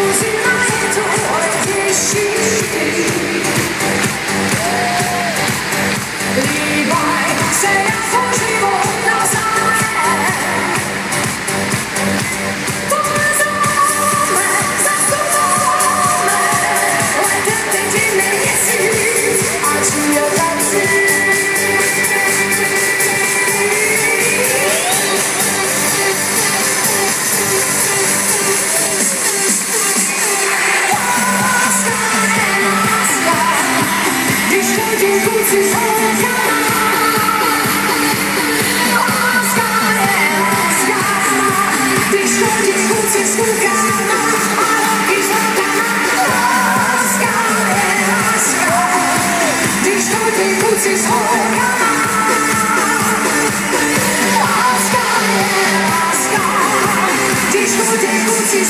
Susie. Ludzie kuci